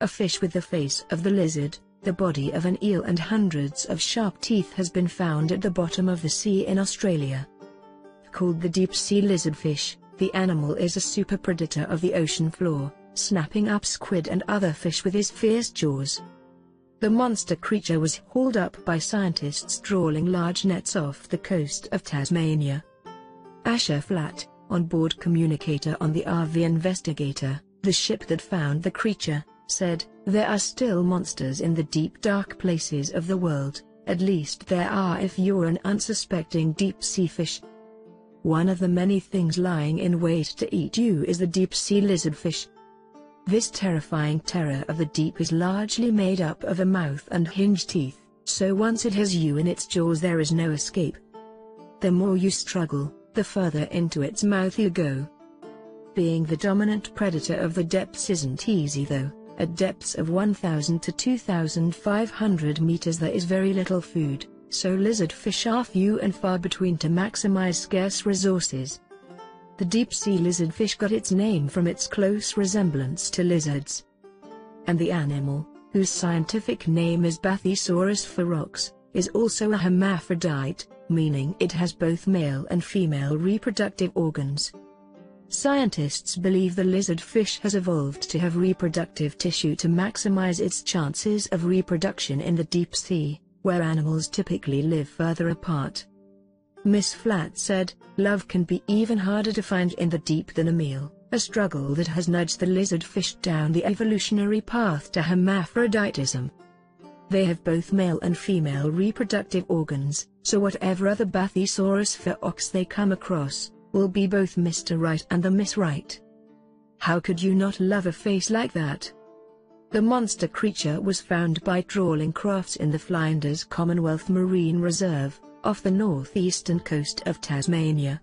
a fish with the face of the lizard, the body of an eel and hundreds of sharp teeth has been found at the bottom of the sea in Australia. Called the deep-sea lizardfish, the animal is a super predator of the ocean floor, snapping up squid and other fish with his fierce jaws. The monster creature was hauled up by scientists drawing large nets off the coast of Tasmania. Asher Flatt, on-board communicator on the RV Investigator, the ship that found the creature, said, There are still monsters in the deep dark places of the world, at least there are if you're an unsuspecting deep-sea fish. One of the many things lying in wait to eat you is the deep-sea lizardfish. This terrifying terror of the deep is largely made up of a mouth and hinge teeth, so once it has you in its jaws there is no escape. The more you struggle, the further into its mouth you go. Being the dominant predator of the depths isn't easy though. At depths of 1,000 to 2,500 meters there is very little food, so lizardfish are few and far between to maximize scarce resources. The deep-sea lizardfish got its name from its close resemblance to lizards. And the animal, whose scientific name is Bathysaurus ferox, is also a hermaphrodite, meaning it has both male and female reproductive organs. Scientists believe the lizard fish has evolved to have reproductive tissue to maximize its chances of reproduction in the deep sea, where animals typically live further apart. Miss Flatt said, love can be even harder to find in the deep than a meal, a struggle that has nudged the lizard fish down the evolutionary path to hermaphroditism. They have both male and female reproductive organs, so whatever other Bathysaurus ferox they come across, will be both Mr. Right and the Miss Right. How could you not love a face like that? The monster creature was found by trawling crafts in the Flinders Commonwealth Marine Reserve, off the northeastern coast of Tasmania.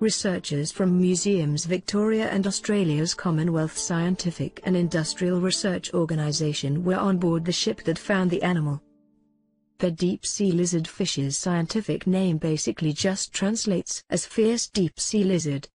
Researchers from Museums Victoria and Australia's Commonwealth Scientific and Industrial Research Organisation were on board the ship that found the animal. The deep-sea lizard fish's scientific name basically just translates as fierce deep-sea lizard,